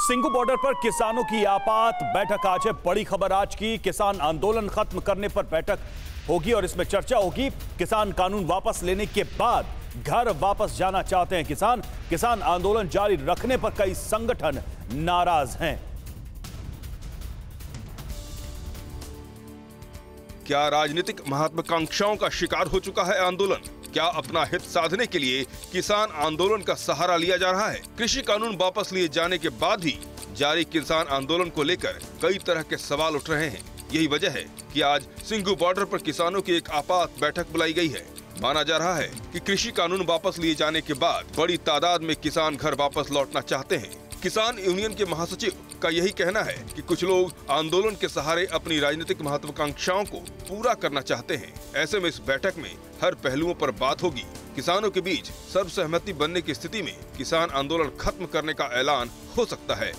Singhu border पर किसानों की आपात बैठक। आज है बड़ी खबर, आज की किसान आंदोलन खत्म करने पर बैठक होगी और इसमें चर्चा होगी। किसान कानून वापस लेने के बाद घर वापस जाना चाहते हैं किसान। किसान आंदोलन जारी रखने पर कई संगठन नाराज़ हैं। क्या राजनीतिक महत्वाकांक्षाओं का शिकार हो चुका है आंदोलन? क्या अपना हित साधने के लिए किसान आंदोलन का सहारा लिया जा रहा है? कृषि कानून वापस लिए जाने के बाद ही जारी किसान आंदोलन को लेकर कई तरह के सवाल उठ रहे हैं। यही वजह है कि आज सिंगू बॉर्डर पर किसानों की एक आपात बैठक बुलाई गई है। माना जा रहा है कि कृषि कानून वापस लिए जाने के बाद बड़ी तादाद में किसान घर वापस लौटना चाहते हैं। किसान यूनियन के महासचिव का यही कहना है कि कुछ लोग आंदोलन के सहारे अपनी राजनीतिक महत्वाकांक्षाओं को पूरा करना चाहते हैं। ऐसे में इस बैठक में हर पहलुओं पर बात होगी। किसानों के बीच सर्वसहमति बनने की स्थिति में किसान आंदोलन खत्म करने का ऐलान हो सकता है।